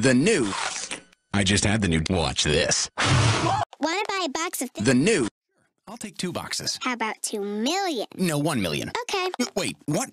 The new. I just had the new. Watch this. Want to buy a box of... The new. I'll take two boxes. How about two million? No, one million. Okay. Wait, what?